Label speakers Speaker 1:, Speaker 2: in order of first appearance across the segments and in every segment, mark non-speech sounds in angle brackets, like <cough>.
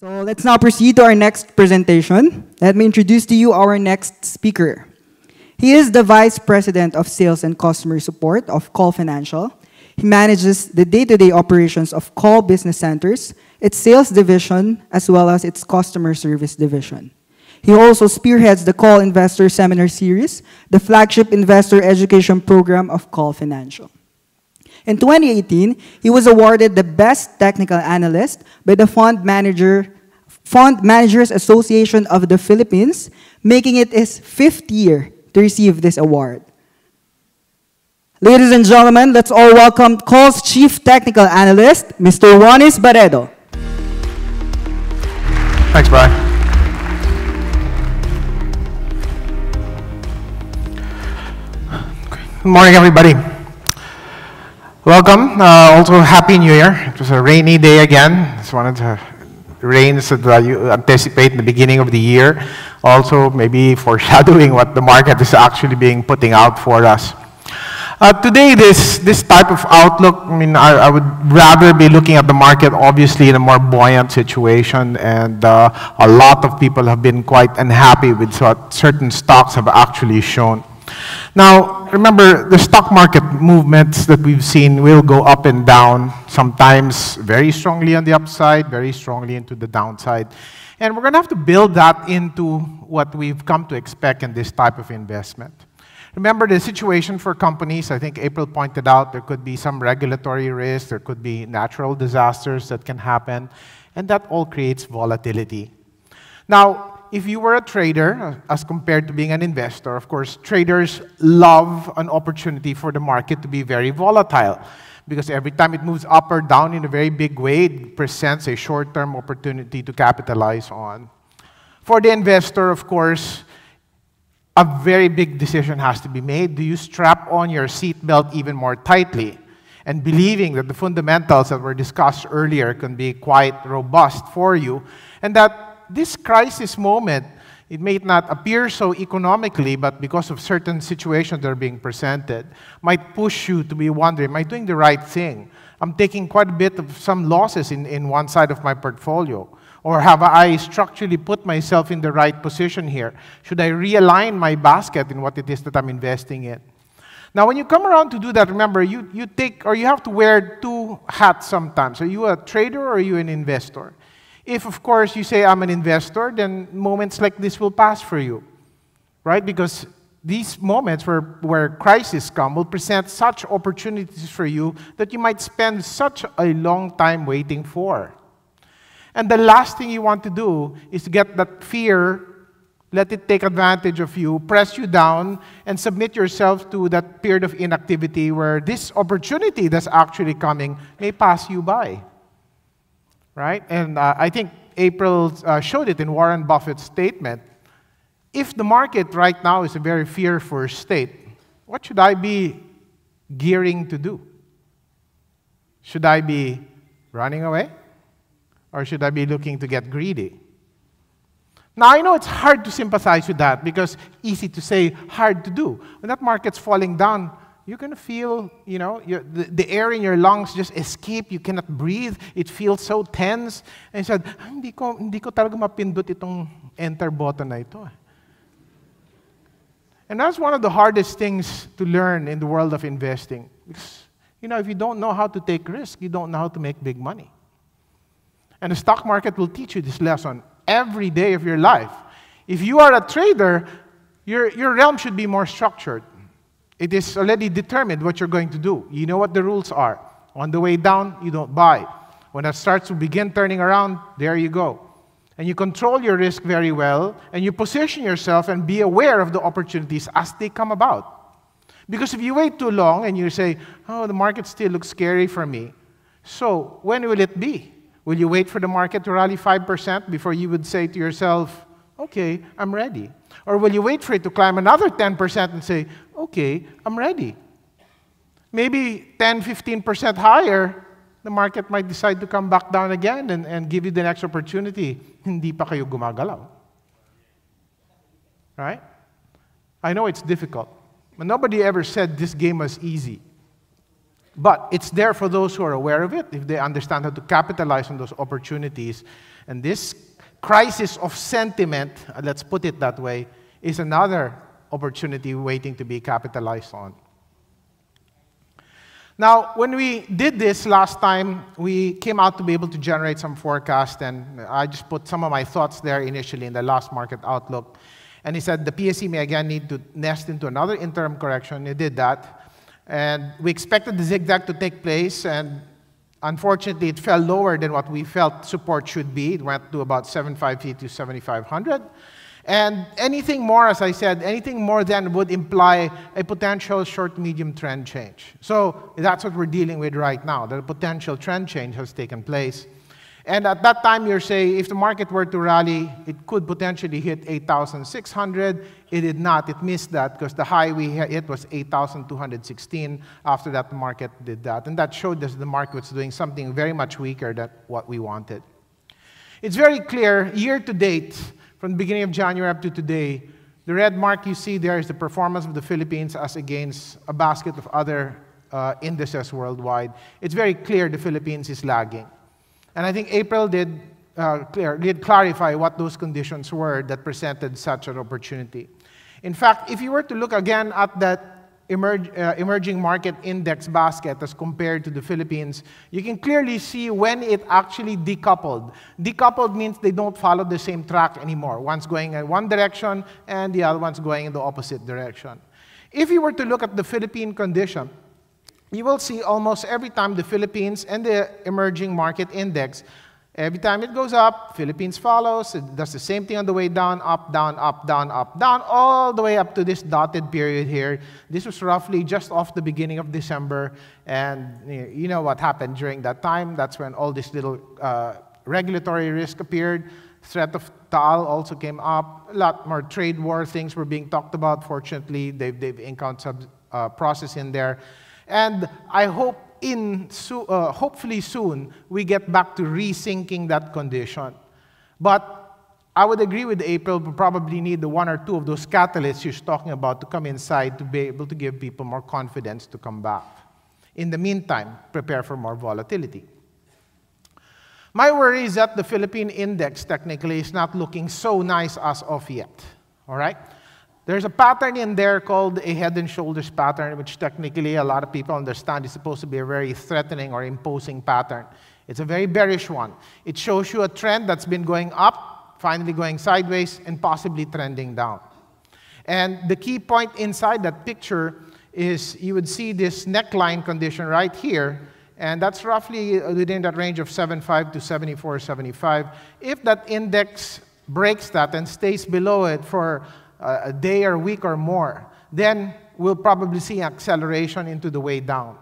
Speaker 1: So let's now proceed to our next presentation. Let me introduce to you our next speaker. He is the Vice President of Sales and Customer Support of COL Financial. He manages the day-to-day operations of COL Business Centers, its sales division, as well as its customer service division. He also spearheads the COL Investor Seminar Series, the flagship investor education program of COL Financial. In 2018, he was awarded the Best Technical Analyst by the Fund, Manager, Fund Managers Association of the Philippines, making it his fifth year to receive this award. Ladies and gentlemen, let's all welcome COL's Chief Technical Analyst, Mr. Juanis Barredo.
Speaker 2: Thanks, Brian. Good morning, everybody. Welcome. Uh, also, Happy New Year. It was a rainy day again. Just wanted to rains that you anticipate in the beginning of the year. Also, maybe <laughs> foreshadowing what the market is actually being putting out for us. Uh, today, this, this type of outlook, I mean, I, I, would rather be looking at the market obviously in a more buoyant situation, and uh, a lot of people have been quite unhappy with what certain stocks have actually shown. Now, remember, the stock market movements that we've seen will go up and down, sometimes very strongly on the upside, very strongly into the downside. And we're going to have to build that into what we've come to expect in this type of investment. Remember the situation for companies, I think April pointed out there could be some regulatory risk, there could be natural disasters that can happen, and that all creates volatility. Now, if you were a trader, uh, as compared to being an investor, of course, traders love an opportunity for the market to be very volatile because every time it moves up or down in a very big way, it presents a short term opportunity to capitalize on. For the investor, of course, a very big decision has to be made. Do you strap on your seatbelt even more tightly? And believing that the fundamentals that were discussed earlier can be quite robust for you, and that this crisis moment, it may not appear so economically, but because of certain situations that are being presented, might push you to be wondering, am I doing the right thing? I'm taking quite a bit of some losses in, in one side of my portfolio. Or have I structurally put myself in the right position here? Should I realign my basket in what it is that I'm investing in? Now, when you come around to do that, remember, you, you take or you have to wear two hats sometimes. Are you a trader or are you an investor? If, of course, you say, I'm an investor, then moments like this will pass for you, right? Because these moments where, where crises come will present such opportunities for you that you might spend such a long time waiting for. And the last thing you want to do is to get that fear, let it take advantage of you, press you down, and submit yourself to that period of inactivity where this opportunity that's actually coming may pass you by right? And uh, I think April uh, showed it in Warren Buffett's statement. If the market right now is a very fearful state, what should I be gearing to do? Should I be running away? Or should I be looking to get greedy? Now, I know it's hard to sympathize with that because easy to say, hard to do. When that market's falling down, you're going to feel, you know, the, the, air in your lungs just escape. You cannot breathe. It feels so tense. And he said, ah, hindi, ko, hindi ko talaga mapindot itong enter button na ito. Eh. And that's one of the hardest things to learn in the world of investing. You know, if you don't know how to take risk, you don't know how to make big money. And the stock market will teach you this lesson every day of your life. If you are a trader, your, your realm should be more structured. It is already determined what you're going to do. You know what the rules are. On the way down, you don't buy. When it starts to begin turning around, there you go. And you control your risk very well, and you position yourself and be aware of the opportunities as they come about. Because if you wait too long and you say, oh, the market still looks scary for me, so when will it be? Will you wait for the market to rally 5% before you would say to yourself, okay, I'm ready? Or will you wait for it to climb another 10% and say, okay, I'm ready? Maybe 10, 15% higher, the market might decide to come back down again and, and give you the next opportunity. Hindi pa kayo gumagalaw. Right? I know it's difficult. But nobody ever said this game was easy. But it's there for those who are aware of it, if they understand how to capitalize on those opportunities And this crisis of sentiment, uh, let's put it that way, is another opportunity waiting to be capitalized on. Now, when we did this last time, we came out to be able to generate some forecast, and I just put some of my thoughts there initially in the last market outlook. And he said the PSE may again need to nest into another interim correction. It did that. And we expected the zigzag to take place, and unfortunately, it fell lower than what we felt support should be. It went to about 750 to 7,500. And anything more, as I said, anything more than would imply a potential short-medium trend change. So that's what we're dealing with right now. The potential trend change has taken place. And at that time, you're saying if the market were to rally, it could potentially hit 8,600. It did not. It missed that because the high we hit was 8,216. After that, the market did that. And that showed us the market was doing something very much weaker than what we wanted. It's very clear, year to date, from the beginning of January up to today, the red mark you see there is the performance of the Philippines as against a basket of other uh, indices worldwide. It's very clear the Philippines is lagging. And I think April did, uh, clear, did clarify what those conditions were that presented such an opportunity. In fact, if you were to look again at that emerge, uh, emerging market index basket as compared to the Philippines, you can clearly see when it actually decoupled. Decoupled means they don't follow the same track anymore. One's going in one direction and the other one's going in the opposite direction. If you were to look at the Philippine condition, you will see almost every time the Philippines and the emerging market index Every time it goes up, Philippines follows. It does the same thing on the way down, up, down, up, down, up, down, all the way up to this dotted period here. This was roughly just off the beginning of December. And you know what happened during that time? That's when all this little uh, regulatory risk appeared. Threat of TAL also came up. A lot more trade war things were being talked about. Fortunately, they've, they've encountered some uh, process in there. And I hope in so, uh, hopefully soon we get back to resyncing that condition. But I would agree with April, we probably need the one or two of those catalysts she's talking about to come inside to be able to give people more confidence to come back. In the meantime, prepare for more volatility. My worry is that the Philippine index technically is not looking so nice as of yet. All right? There's a pattern in there called a head and shoulders pattern, which technically a lot of people understand is supposed to be a very threatening or imposing pattern. It's a very bearish one. It shows you a trend that's been going up, finally going sideways, and possibly trending down. And the key point inside that picture is you would see this neckline condition right here, and that's roughly within that range of 75 to 74, 75. If that index breaks that and stays below it for a day or week or more, then we'll probably see acceleration into the way down.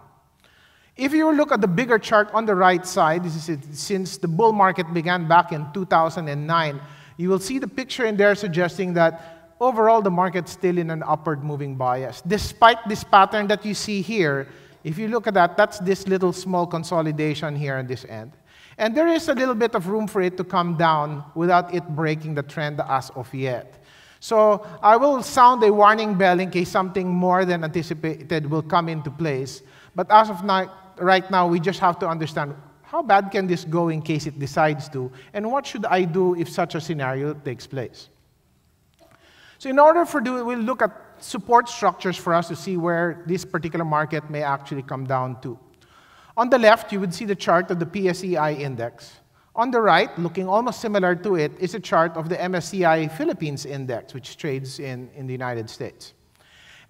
Speaker 2: If you look at the bigger chart on the right side, this is it, since the bull market began back in 2009, you will see the picture in there suggesting that overall the market's still in an upward moving bias. Despite this pattern that you see here, if you look at that, that's this little small consolidation here on this end. And there is a little bit of room for it to come down without it breaking the trend as of yet. So I will sound a warning bell in case something more than anticipated will come into place. But as of now, right now, we just have to understand how bad can this go in case it decides to, and what should I do if such a scenario takes place. So in order for do, we'll look at support structures for us to see where this particular market may actually come down to. On the left, you would see the chart of the PSEI index. On the right, looking almost similar to it, is a chart of the MSCI Philippines Index, which trades in, in the United States.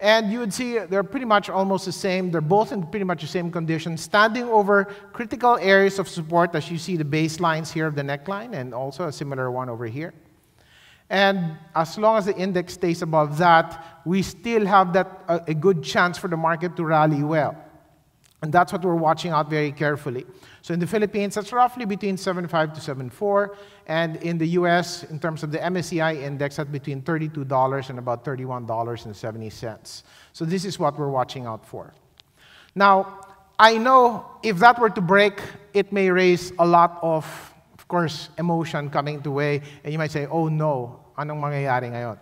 Speaker 2: And you would see they're pretty much almost the same. They're both in pretty much the same condition, standing over critical areas of support, as you see the baselines here of the neckline, and also a similar one over here. And as long as the index stays above that, we still have that, a, a good chance for the market to rally well. And that's what we're watching out very carefully. So in the Philippines, that's roughly between 75 to 74. And in the US, in terms of the MSCI index, that's between $32 and about $31.70. So this is what we're watching out for. Now, I know if that were to break, it may raise a lot of, of course, emotion coming to way. And you might say, oh no, anong mangyayari ngayon?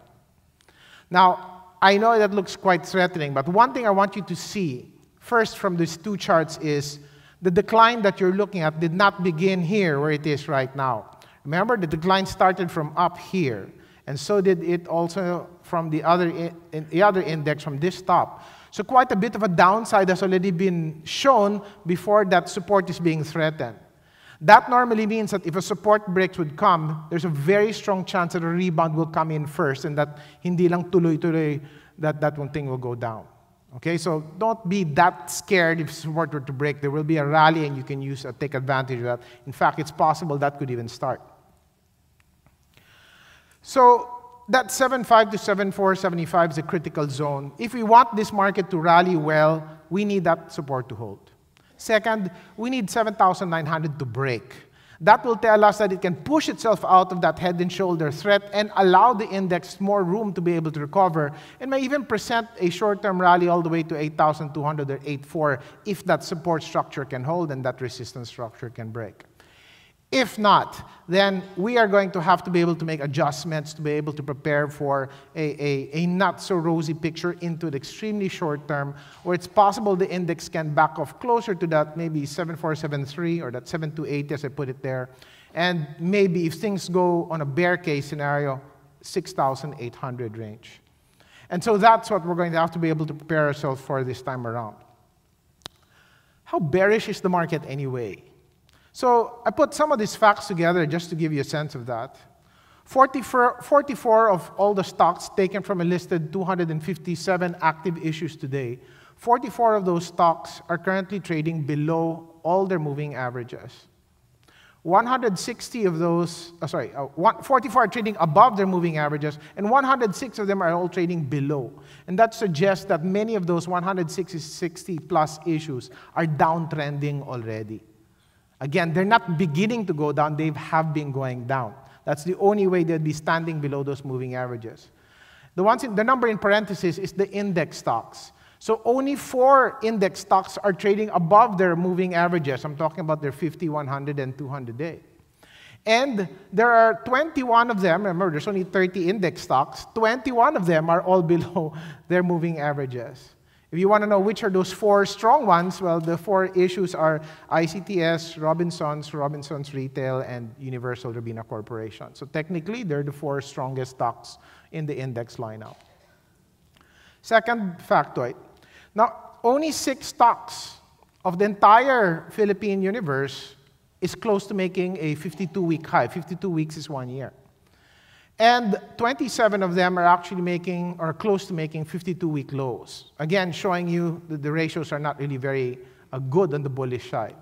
Speaker 2: Now, I know that looks quite threatening, but one thing I want you to see first from these two charts is the decline that you're looking at did not begin here where it is right now. Remember, the decline started from up here, and so did it also from the other, in, the other index from this top. So quite a bit of a downside has already been shown before that support is being threatened. That normally means that if a support breaks would come, there's a very strong chance that a rebound will come in first and that hindi lang tuloy-tuloy that that one thing will go down. Okay, so don't be that scared if support were to break. There will be a rally and you can use uh, take advantage of that. In fact, it's possible that could even start. So that 7.5 to 7.475 is a critical zone. If we want this market to rally well, we need that support to hold. Second, we need 7,900 to break. That will tell us that it can push itself out of that head and shoulder threat and allow the index more room to be able to recover and may even present a short-term rally all the way to 8,200 or 8,400 if that support structure can hold and that resistance structure can break. If not, then we are going to have to be able to make adjustments to be able to prepare for a, a, a not so rosy picture into the extremely short term, where it's possible the index can back off closer to that, maybe 7473 or that 7280 as I put it there. And maybe if things go on a bear case scenario, 6,800 range. And so that's what we're going to have to be able to prepare ourselves for this time around. How bearish is the market anyway? So I put some of these facts together just to give you a sense of that. 44, 44 of all the stocks taken from a listed 257 active issues today, 44 of those stocks are currently trading below all their moving averages. 160 of those, uh, sorry, uh, 44 are trading above their moving averages, and 106 of them are all trading below. And that suggests that many of those 160 plus issues are downtrending already. Again, they're not beginning to go down, they have been going down. That's the only way they'd be standing below those moving averages. The, ones in, the number in parentheses is the index stocks. So only four index stocks are trading above their moving averages. I'm talking about their 50, 100, and 200 day. And there are 21 of them, remember, there's only 30 index stocks, 21 of them are all <laughs> below their moving averages. If you want to know which are those four strong ones, well, the four issues are ICTS, Robinsons, Robinsons Retail, and Universal Robina Corporation. So technically, they're the four strongest stocks in the index lineup. Second factoid. Now, only six stocks of the entire Philippine universe is close to making a 52-week high. 52 weeks is one year. And 27 of them are actually making or close to making 52 week lows. Again, showing you that the ratios are not really very uh, good on the bullish side.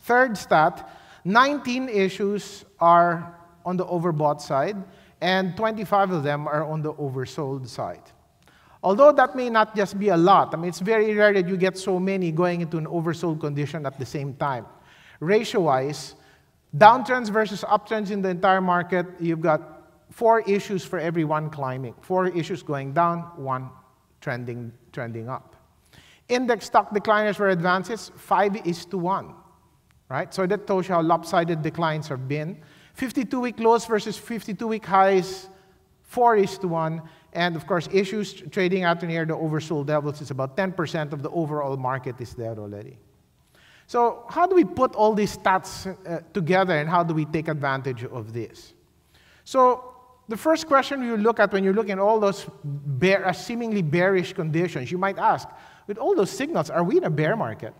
Speaker 2: Third stat 19 issues are on the overbought side, and 25 of them are on the oversold side. Although that may not just be a lot, I mean, it's very rare that you get so many going into an oversold condition at the same time. Ratio wise, downtrends versus uptrends in the entire market, you've got four issues for every one climbing, four issues going down, one trending, trending up. Index stock decliners were advances, five is to one, right? So that tells you how lopsided declines have been. 52-week lows versus 52-week highs, four is to one. And of course, issues trading out near the oversold levels is about 10% of the overall market is there already. So how do we put all these stats uh, together and how do we take advantage of this? So the first question you look at when you look at all those bear, uh, seemingly bearish conditions, you might ask, with all those signals, are we in a bear market?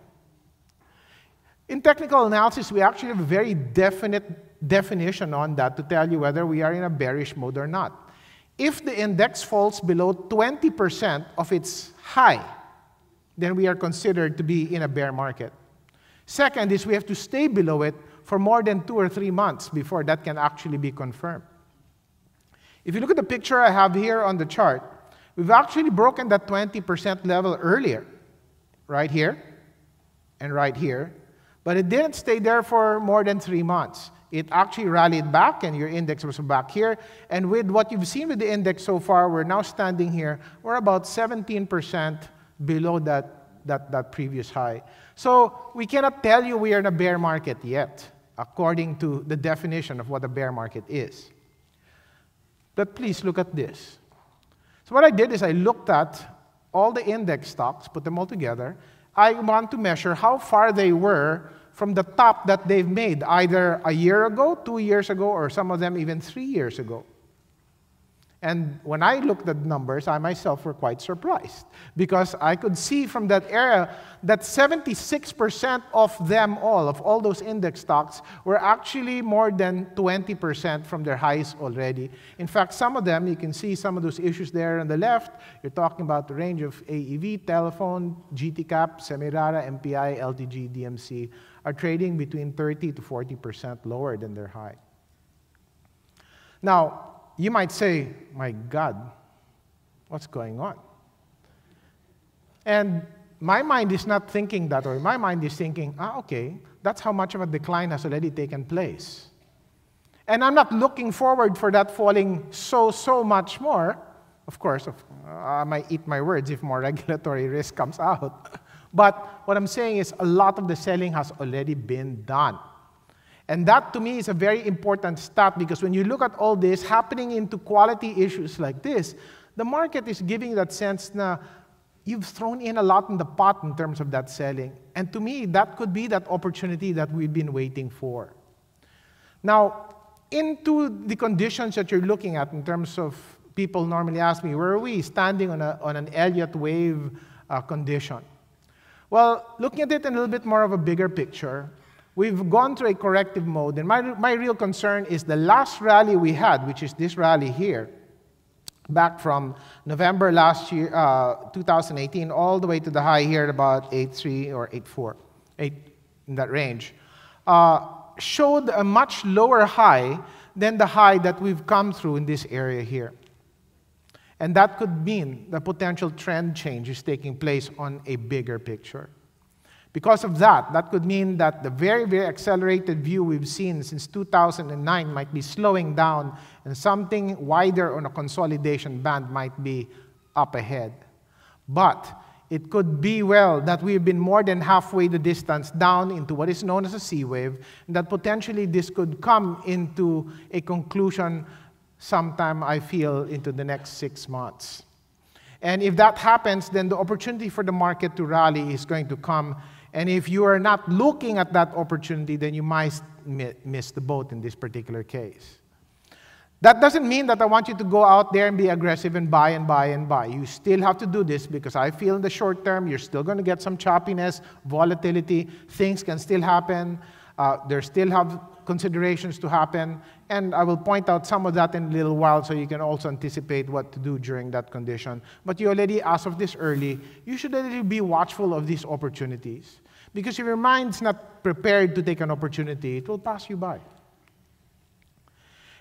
Speaker 2: In technical analysis, we actually have a very definite definition on that to tell you whether we are in a bearish mode or not. If the index falls below 20% of its high, then we are considered to be in a bear market. Second is we have to stay below it for more than two or three months before that can actually be confirmed. If you look at the picture I have here on the chart, we've actually broken that 20% level earlier, right here and right here, but it didn't stay there for more than three months. It actually rallied back, and your index was back here. And with what you've seen with the index so far, we're now standing here. We're about 17% below that, that, that previous high. So we cannot tell you we are in a bear market yet, according to the definition of what a bear market is. But please look at this. So what I did is I looked at all the index stocks, put them all together. I want to measure how far they were from the top that they've made either a year ago, two years ago, or some of them even three years ago. And when I looked at numbers, I myself were quite surprised because I could see from that era that 76% of them all, of all those index stocks, were actually more than 20% from their highs already. In fact, some of them, you can see some of those issues there on the left. You're talking about the range of AEV, Telephone, GTCAP, Semirara, MPI, LTG, DMC are trading between 30 to 40% lower than their high. Now, you might say, My God, what's going on? And my mind is not thinking that way. My mind is thinking, ah, okay, that's how much of a decline has already taken place. And I'm not looking forward for that falling so, so much more. Of course, I might eat my words if more <laughs> regulatory risk comes out. But what I'm saying is a lot of the selling has already been done. And that to me is a very important stat because when you look at all this happening into quality issues like this, the market is giving that sense that you've thrown in a lot in the pot in terms of that selling. And to me, that could be that opportunity that we've been waiting for. Now, into the conditions that you're looking at in terms of people normally ask me, where are we standing on, a, on an Elliott wave uh, condition? Well, looking at it in a little bit more of a bigger picture, We've gone through a corrective mode, and my, my real concern is the last rally we had, which is this rally here, back from November last year, uh, 2018, all the way to the high here at about 8.3 or 8.4, 8 in that range, uh, showed a much lower high than the high that we've come through in this area here. And that could mean the potential trend change is taking place on a bigger picture. Because of that, that could mean that the very, very accelerated view we've seen since 2009 might be slowing down and something wider on a consolidation band might be up ahead. But it could be well that we've been more than halfway the distance down into what is known as a C wave, and that potentially this could come into a conclusion sometime, I feel, into the next six months. And if that happens, then the opportunity for the market to rally is going to come and if you are not looking at that opportunity, then you might miss the boat in this particular case. That doesn't mean that I want you to go out there and be aggressive and buy and buy and buy. You still have to do this because I feel in the short term you're still going to get some choppiness, volatility, things can still happen. Uh, there still have considerations to happen, and I will point out some of that in a little while so you can also anticipate what to do during that condition. But you already, as of this early, you should already be watchful of these opportunities. Because if your mind's not prepared to take an opportunity, it will pass you by.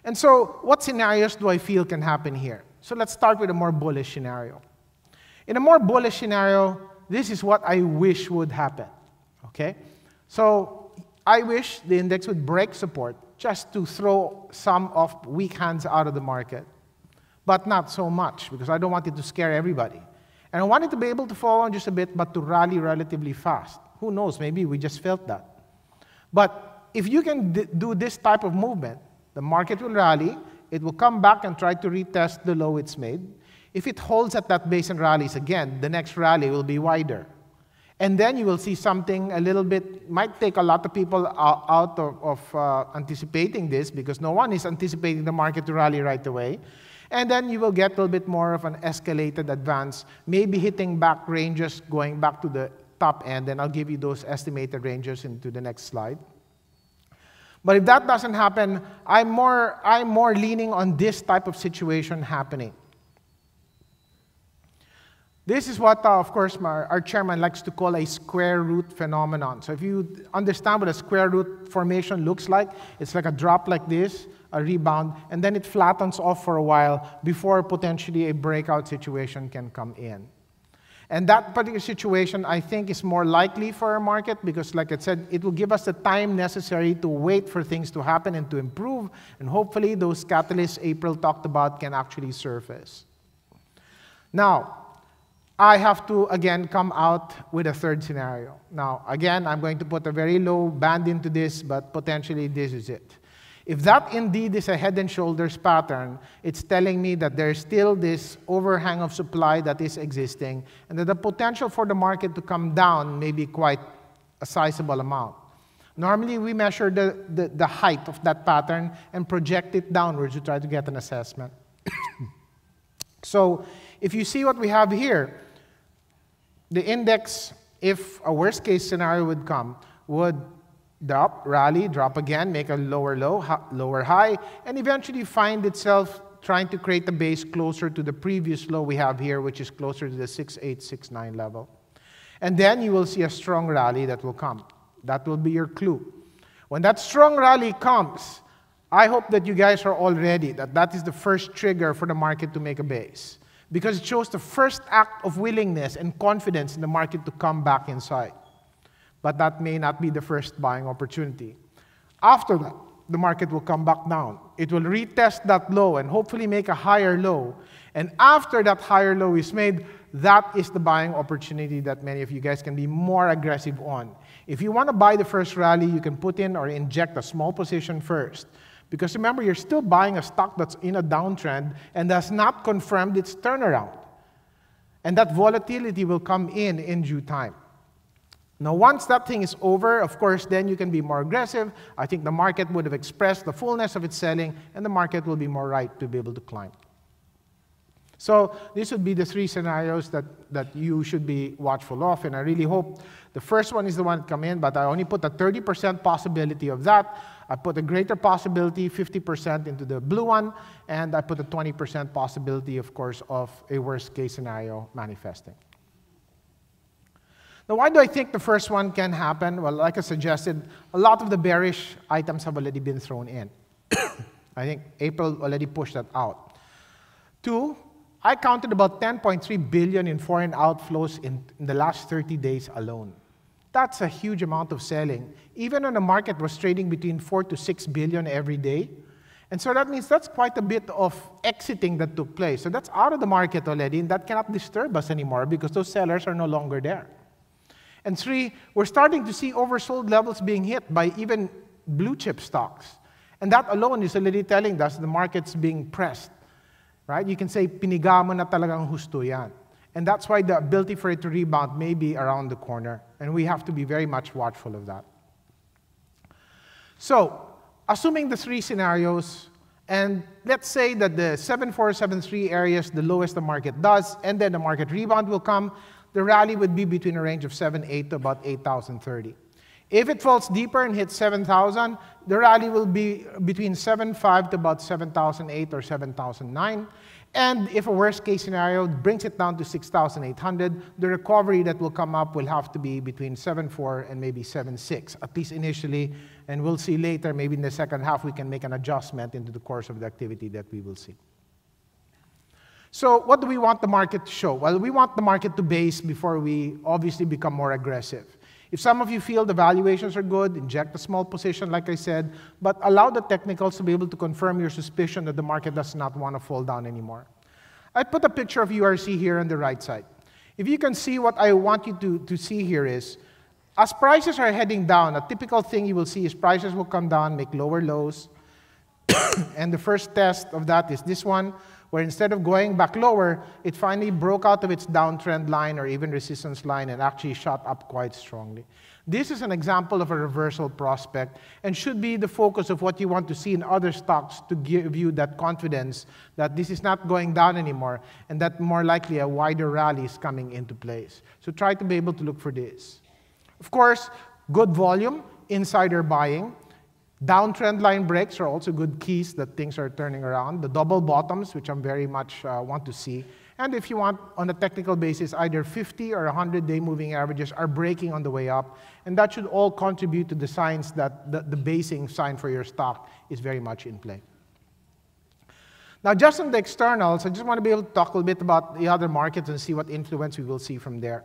Speaker 2: And so, what scenarios do I feel can happen here? So, let's start with a more bullish scenario. In a more bullish scenario, this is what I wish would happen. Okay? So, I wish the index would break support just to throw some of weak hands out of the market, but not so much because I don't want it to scare everybody. And I want it to be able to fall on just a bit, but to rally relatively fast. Who knows? Maybe we just felt that. But if you can do this type of movement, the market will rally, it will come back and try to retest the low it's made. If it holds at that base and rallies again, the next rally will be wider. And then you will see something a little bit, might take a lot of people out of, of uh, anticipating this because no one is anticipating the market to rally right away. And then you will get a little bit more of an escalated advance, maybe hitting back ranges, going back to the top end, and I'll give you those estimated ranges into the next slide. But if that doesn't happen, I'm more, I'm more leaning on this type of situation happening. This is what, uh, of course, our, our chairman likes to call a square root phenomenon. So if you understand what a square root formation looks like, it's like a drop like this, a rebound, and then it flattens off for a while before potentially a breakout situation can come in. And that particular situation, I think, is more likely for our market because, like I said, it will give us the time necessary to wait for things to happen and to improve. And hopefully, those catalysts April talked about can actually surface. Now, I have to again come out with a third scenario. Now, again, I'm going to put a very low band into this, but potentially this is it. If that indeed is a head and shoulders pattern, it's telling me that there's still this overhang of supply that is existing and that the potential for the market to come down may be quite a sizable amount. Normally, we measure the, the, the height of that pattern and project it downwards to try to get an assessment. <coughs> so if you see what we have here, the index, if a worst case scenario would come, would drop, rally, drop again, make a lower low, lower high, and eventually find itself trying to create a base closer to the previous low we have here, which is closer to the 6869 level. And then you will see a strong rally that will come. That will be your clue. When that strong rally comes, I hope that you guys are all ready, that that is the first trigger for the market to make a base. Because it shows the first act of willingness and confidence in the market to come back inside. But that may not be the first buying opportunity. After that, the market will come back down. It will retest that low and hopefully make a higher low. And after that higher low is made, that is the buying opportunity that many of you guys can be more aggressive on. If you want to buy the first rally, you can put in or inject a small position first. Because remember, you're still buying a stock that's in a downtrend and has not confirmed its turnaround. And that volatility will come in in due time. Now, once that thing is over, of course, then you can be more aggressive. I think the market would have expressed the fullness of its selling, and the market will be more right to be able to climb. So these would be the three scenarios that, that you should be watchful of, and I really hope the first one is the one that come in, but I only put a 30% possibility of that. I put a greater possibility, 50% into the blue one, and I put a 20% possibility, of course, of a worst case scenario manifesting. Now, why do I think the first one can happen? Well, like I suggested, a lot of the bearish items have already been thrown in. <coughs> I think April already pushed that out. Two, I counted about 10.3 billion in foreign outflows in, in, the last 30 days alone. That's a huge amount of selling, even when the market was trading between 4 to 6 billion every day. And so that means that's quite a bit of exiting that took place. So that's out of the market already, and that cannot disturb us anymore because those sellers are no longer there. And three, we're starting to see oversold levels being hit by even blue chip stocks. And that alone is already telling us the market's being pressed. Right? You can say, pinigamo na talagang husto yan. And that's why the ability for it to rebound may be around the corner. And we have to be very much watchful of that. So, assuming the three scenarios, and let's say that the 7473 areas, the lowest the market does, and then the market rebound will come, the rally would be between a range of 7.8 to about 8,030. If it falls deeper and hits 7,000, the rally will be between 7.5 to about 7,008 or 7,009. And if a worst case scenario brings it down to 6,800, the recovery that will come up will have to be between 7.4 and maybe 7.6, at least initially. And we'll see later, maybe in the second half, we can make an adjustment into the course of the activity that we will see. So what do we want the market to show? Well, we want the market to base before we obviously become more aggressive. If some of you feel the valuations are good, inject a small position, like I said, but allow the technicals to be able to confirm your suspicion that the market does not want to fall down anymore. I put a picture of URC here on the right side. If you can see what I want you to, to see here is, as prices are heading down, a typical thing you will see is prices will come down, make lower lows, <coughs> and the first test of that is this one, where instead of going back lower, it finally broke out of its downtrend line or even resistance line and actually shot up quite strongly. This is an example of a reversal prospect and should be the focus of what you want to see in other stocks to give you that confidence that this is not going down anymore and that more likely a wider rally is coming into place. So try to be able to look for this. Of course, good volume, insider buying, Downtrend line breaks are also good keys that things are turning around. The double bottoms, which I'm very much uh, want to see. And if you want, on a technical basis, either 50 or 100 day moving averages are breaking on the way up. And that should all contribute to the signs that the, the basing sign for your stock is very much in play. Now, just on the externals, I just want to be able to talk a little bit about the other markets and see what influence we will see from there.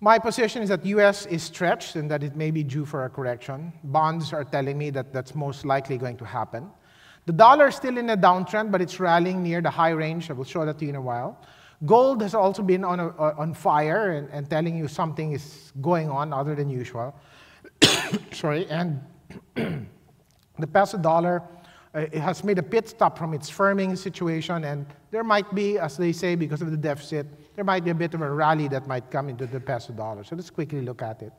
Speaker 2: My position is that US is stretched and that it may be due for a correction. Bonds are telling me that that's most likely going to happen. The dollar is still in a downtrend, but it's rallying near the high range. I will show that to you in a while. Gold has also been on, a, on fire and, and telling you something is going on other than usual. <coughs> Sorry, and <coughs> the peso dollar uh, it has made a pit stop from its firming situation, and there might be, as they say, because of the deficit, there might be a bit of a rally that might come into the peso dollar. So let's quickly look at it.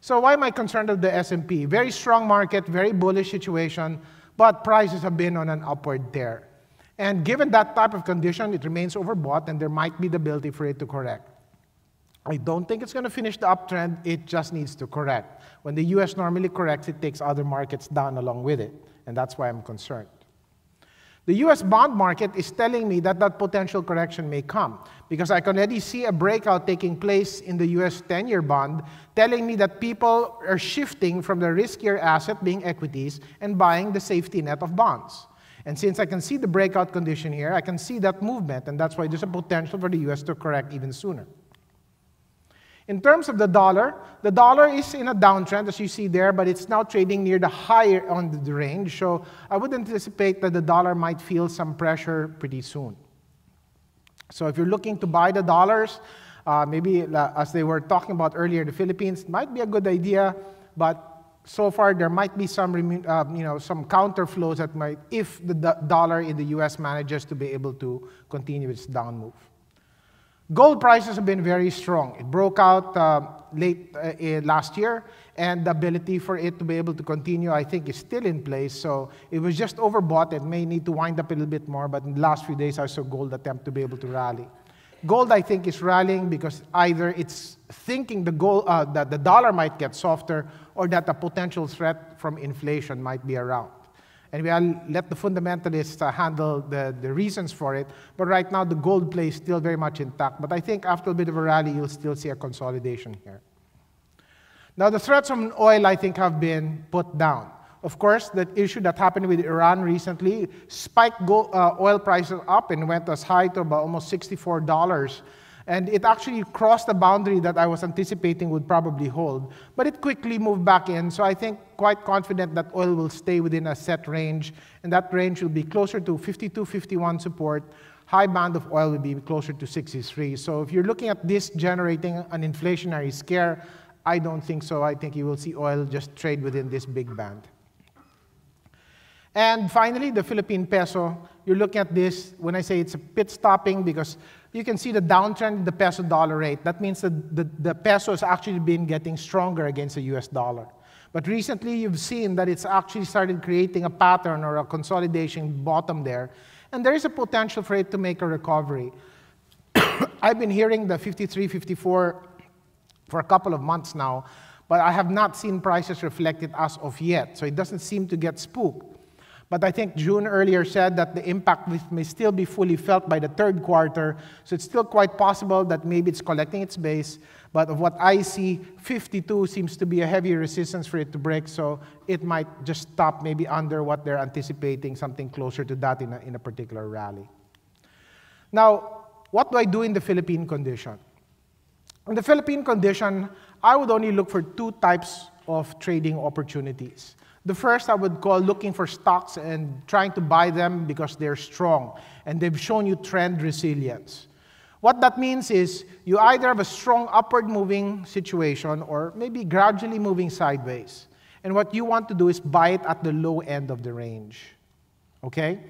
Speaker 2: So why am I concerned of the S&P? Very strong market, very bullish situation, but prices have been on an upward tear. And given that type of condition, it remains overbought and there might be the ability for it to correct. I don't think it's going to finish the uptrend, it just needs to correct. When the US normally corrects, it takes other markets down along with it, and that's why I'm concerned. The US bond market is telling me that that potential correction may come because I can already see a breakout taking place in the US 10 year bond, telling me that people are shifting from the riskier asset, being equities, and buying the safety net of bonds. And since I can see the breakout condition here, I can see that movement, and that's why there's a potential for the US to correct even sooner. In terms of the dollar, the dollar is in a downtrend, as you see there, but it's now trading near the higher on the range. So I would anticipate that the dollar might feel some pressure pretty soon. So if you're looking to buy the dollars, uh, maybe uh, as they were talking about earlier, the Philippines might be a good idea, but so far there might be some, uh, you know, some counter flows that might, if the dollar in the U.S. manages to be able to continue its down move. Gold prices have been very strong. It broke out uh, late uh, last year, and the ability for it to be able to continue, I think, is still in place. So it was just overbought. It may need to wind up a little bit more, but in the last few days, I saw gold attempt to be able to rally. Gold, I think, is rallying because either it's thinking the, gold, uh, that the dollar might get softer or that a potential threat from inflation might be around. And we'll let the fundamentalists uh, handle the, the reasons for it. But right now, the gold play is still very much intact. But I think after a bit of a rally, you'll still see a consolidation here. Now, the threats from oil, I think, have been put down. Of course, the issue that happened with Iran recently spiked uh, oil prices up and went as high to about almost $64 and it actually crossed the boundary that I was anticipating would probably hold. But it quickly moved back in, so I think quite confident that oil will stay within a set range, and that range will be closer to 52, 51 support. High band of oil will be closer to 63. So if you're looking at this generating an inflationary scare, I don't think so. I think you will see oil just trade within this big band. And finally, the Philippine peso. You're looking at this when I say it's a pit stopping because you can see the downtrend in the peso dollar rate. That means that the, the peso has actually been getting stronger against the US dollar. But recently, you've seen that it's actually started creating a pattern or a consolidation bottom there. And there is a potential for it to make a recovery. <coughs> I've been hearing the 53, 54 for a couple of months now, but I have not seen prices reflected as of yet. So it doesn't seem to get spooked. But I think June earlier said that the impact may still be fully felt by the third quarter. So it's still quite possible that maybe it's collecting its base. But of what I see, 52 seems to be a heavy resistance for it to break. So it might just stop maybe under what they're anticipating, something closer to that in a, in a particular rally. Now, what do I do in the Philippine condition? In the Philippine condition, I would only look for two types of trading opportunities. The first I would call looking for stocks and trying to buy them because they're strong and they've shown you trend resilience. What that means is you either have a strong upward moving situation or maybe gradually moving sideways. And what you want to do is buy it at the low end of the range. Okay?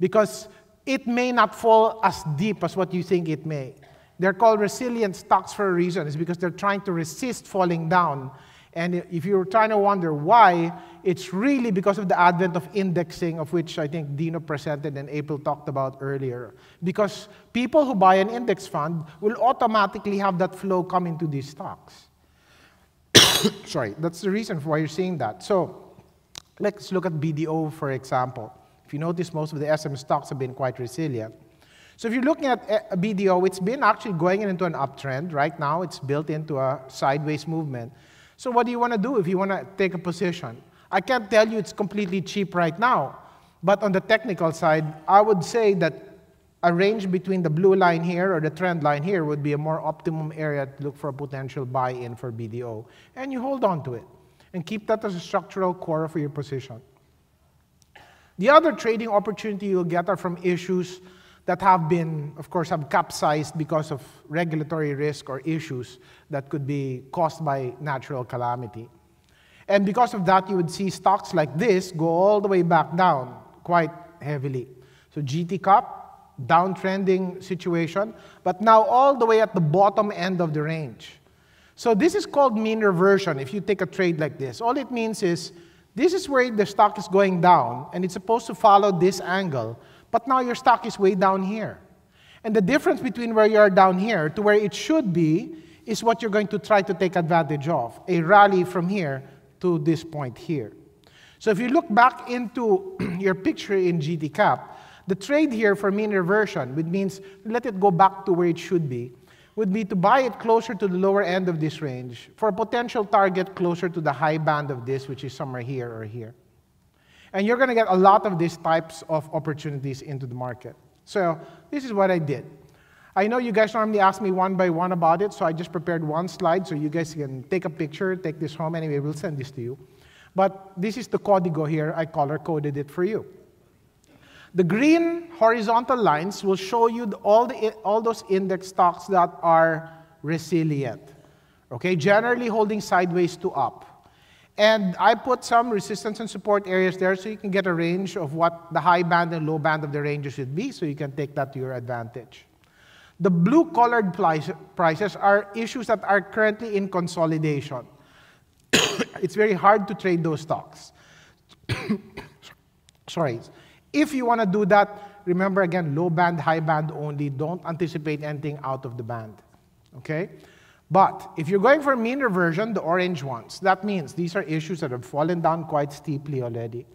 Speaker 2: Because it may not fall as deep as what you think it may. They're called resilient stocks for a reason. It's because they're trying to resist falling down and if you're trying to wonder why, it's really because of the advent of indexing, of which I think Dino presented and April talked about earlier. Because people who buy an index fund will automatically have that flow come into these stocks. <coughs> Sorry, that's the reason for why you're seeing that. So let's look at BDO, for example. If you notice, most of the SM stocks have been quite resilient. So if you're looking at eh, BDO, it's been actually going into an uptrend. Right now, it's built into a sideways movement. So what do you want to do if you want to take a position? I can't tell you it's completely cheap right now, but on the technical side, I would say that a range between the blue line here or the trend line here would be a more optimum area to look for a potential buy-in for BDO. And you hold on to it and keep that as a structural core for your position. The other trading opportunity you'll get are from issues that have been, of course, have capsized because of regulatory risk or issues that could be caused by natural calamity. And because of that, you would see stocks like this go all the way back down quite heavily. So GT Cap, downtrending situation, but now all the way at the bottom end of the range. So this is called mean reversion if you take a trade like this. All it means is this is where the stock is going down, and it's supposed to follow this angle, but now your stock is way down here. And the difference between where you are down here to where it should be is what you're going to try to take advantage of a rally from here to this point here. So if you look back into <clears throat> your picture in GT Cap, the trade here for mean reversion, which means let it go back to where it should be, would be to buy it closer to the lower end of this range for a potential target closer to the high band of this, which is somewhere here or here. And you're going to get a lot of these types of opportunities into the market. So this is what I did. I know you guys normally ask me one by one about it, so I just prepared one slide so you guys can take a picture, take this home. Anyway, we'll send this to you. But this is the código here. I color coded it for you. The green horizontal lines will show you all, the, all those index stocks that are resilient. Okay, generally holding sideways to up. And I put some resistance and support areas there so you can get a range of what the high band and low band of the ranges should be, so you can take that to your advantage. The blue colored prices are issues that are currently in consolidation. <coughs> it's very hard to trade those stocks. <coughs> Sorry. If you want to do that, remember again, low band, high band only. Don't anticipate anything out of the band. Okay? But if you're going for mean reversion, the orange ones, that means these are issues that have fallen down quite steeply already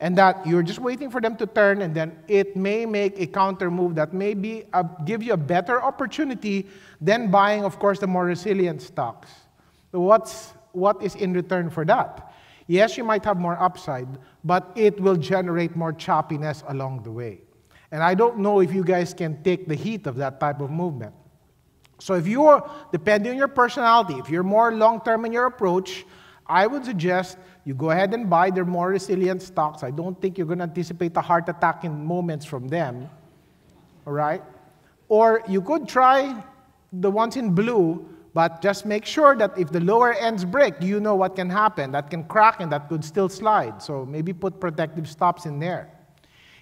Speaker 2: and that you're just waiting for them to turn, and then it may make a counter move that may be a, give you a better opportunity than buying, of course, the more resilient stocks. What's what is in return for that? Yes, you might have more upside, but it will generate more choppiness along the way. And I don't know if you guys can take the heat of that type of movement. So if you're, depending on your personality, if you're more long-term in your approach, I would suggest you go ahead and buy their more resilient stocks. I don't think you're going to anticipate a heart attack in moments from them. All right? Or you could try the ones in blue, but just make sure that if the lower ends break, you know what can happen. That can crack and that could still slide. So maybe put protective stops in there.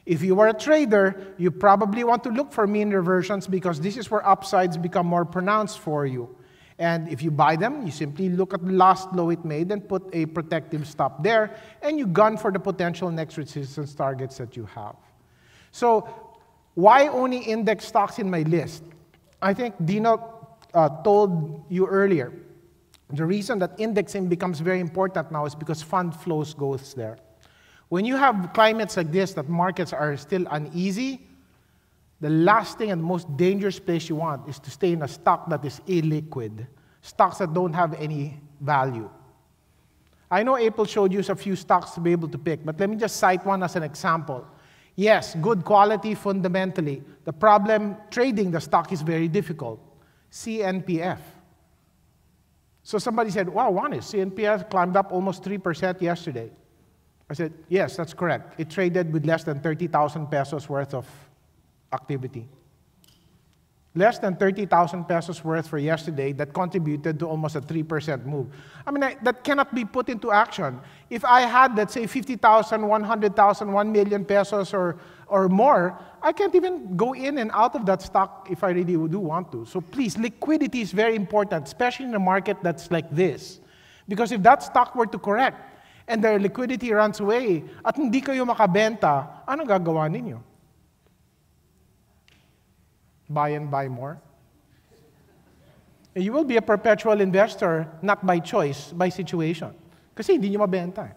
Speaker 2: If you are a trader, you probably want to look for mean reversions because this is where upsides become more pronounced for you. And if you buy them, you simply look at the last low it made and put a protective stop there, and you gun for the potential next resistance targets that you have. So, why only index stocks in my list? I think Dino uh, told you earlier. The reason that indexing becomes very important now is because fund flows goes there. When you have climates like this, that markets are still uneasy, the last thing and most dangerous place you want is to stay in a stock that is illiquid, stocks that don't have any value. I know April showed you a few stocks to be able to pick, but let me just cite one as an example. Yes, good quality fundamentally. The problem trading the stock is very difficult. CNPF. So somebody said, wow, one is CNPF climbed up almost 3% yesterday. I said, yes, that's correct. It traded with less than 30,000 pesos worth of activity. Less than 30,000 pesos worth for yesterday that contributed to almost a 3% move. I mean, I, that cannot be put into action. If I had, let's say, 50,000, 100,000, 1 million pesos or, or more, I can't even go in and out of that stock if I really do want to. So please, liquidity is very important, especially in a market that's like this. Because if that stock were to correct and their liquidity runs away at hindi kayo makabenta, anong gagawa ninyo? Buy and buy more. You will be a perpetual investor, not by choice, by situation. Kasi hindi nyo mabenta. Eh.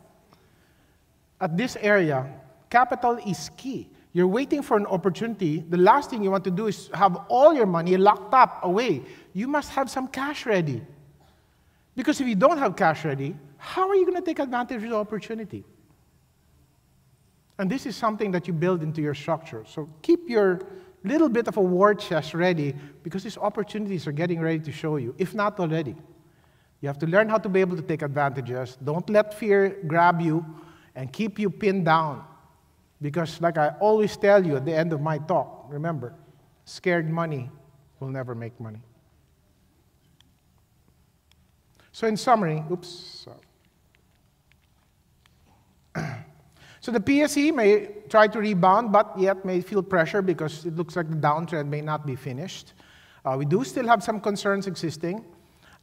Speaker 2: At this area, capital is key. You're waiting for an opportunity. The last thing you want to do is have all your money locked up away. You must have some cash ready. Because if you don't have cash ready, how are you going to take advantage of the opportunity? And this is something that you build into your structure. So keep your little bit of a war chest ready because these opportunities are getting ready to show you, if not already. You have to learn how to be able to take advantages. Don't let fear grab you and keep you pinned down. Because, like I always tell you at the end of my talk, remember, scared money will never make money. So, in summary, oops. So the PSE may try to rebound, but yet may feel pressure because it looks like the downtrend may not be finished. Uh, we do still have some concerns existing.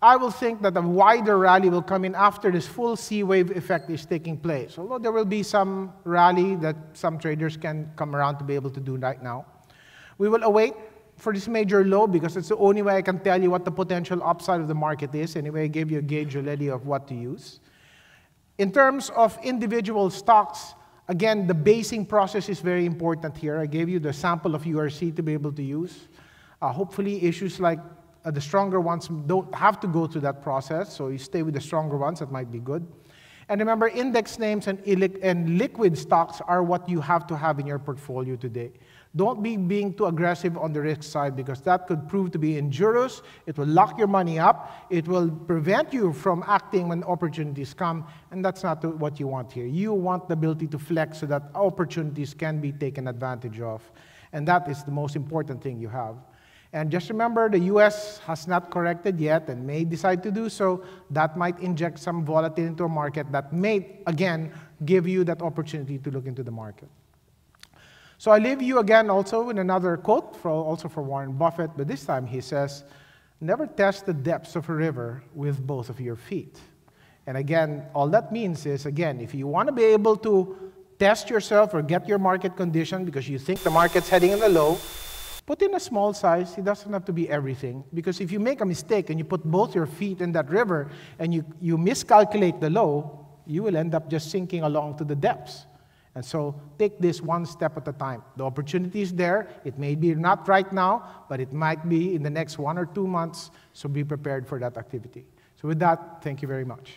Speaker 2: I will think that a wider rally will come in after this full C wave effect is taking place. Although there will be some rally that some traders can come around to be able to do right now. We will await for this major low because it's the only way I can tell you what the potential upside of the market is. Anyway, I gave you a gauge already of what to use. In terms of individual stocks, again, the basing process is very important here. I gave you the sample of URC to be able to use. Uh, hopefully, issues like uh, the stronger ones don't have to go through that process, so you stay with the stronger ones, that might be good. And remember, index names and, and liquid stocks are what you have to have in your portfolio today. Don't be being too aggressive on the risk side because that could prove to be injurious. It will lock your money up. It will prevent you from acting when opportunities come, and that's not what you want here. You want the ability to flex so that opportunities can be taken advantage of, and that is the most important thing you have. And just remember, the US has not corrected yet and may decide to do so. That might inject some volatility into a market that may, again, give you that opportunity to look into the market. So I leave you again also in another quote, for, also for Warren Buffett, but this time he says, Never test the depths of a river with both of your feet. And again, all that means is, again, if you want to be able to test yourself or get your market condition because you think the market's heading in the low, Put in a small size, it doesn't have to be everything. Because if you make a mistake and you put both your feet in that river and you, you miscalculate the low, you will end up just sinking along to the depths. And so take this one step at a time. The opportunity is there. It may be not right now, but it might be in the next one or two months. So be prepared for that activity. So, with that, thank you very much.